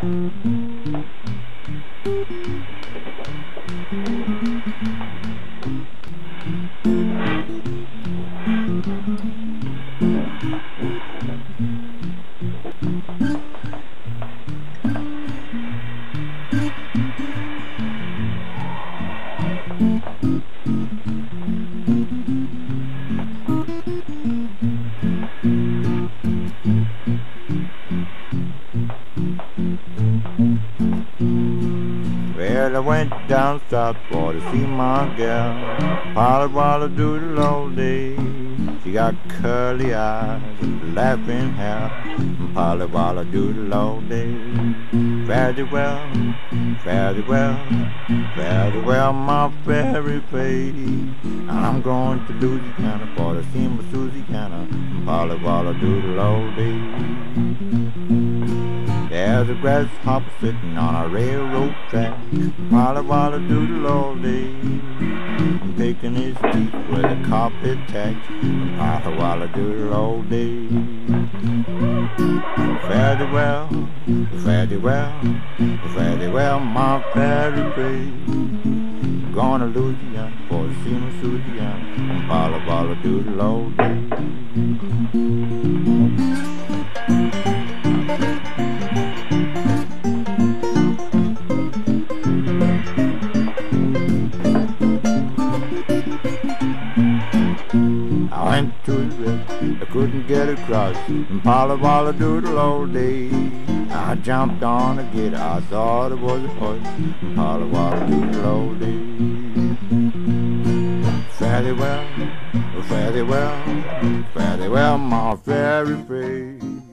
Thank mm -hmm. you. Well, I went down south for to see my girl. Polly Wolly doodle all day. She got curly eyes, laughing hair. Polly Wolly doodle all day. Very well, very well, very well, my fairy face. And I'm going to Louisiana for to see my Susieana. Polly Wolly doodle all day. There's a grasshopper sitting on a railroad track, Walla walla doodle all day, and picking his teeth with a carpet tack, Walla walla doodle all day. Fare well, fare well, fare well, my fairy face. Gonna Louisiana for see my Susiana, Walla walla doodle all day. To river, I couldn't get across, and Polly Wolly doodle all day. I jumped on a gate, I thought it was a horse, and Polly Wolly doodle all day. Fare well, fare well, fare well, my fairy face.